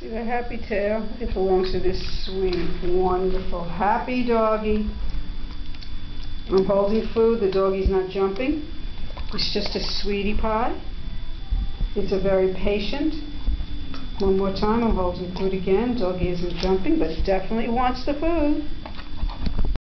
See the happy tail? It belongs to this sweet, wonderful, happy doggy. I'm holding food, the doggy's not jumping. It's just a sweetie pie. It's a very patient. One more time, I'm holding food again. Doggy isn't jumping, but definitely wants the food.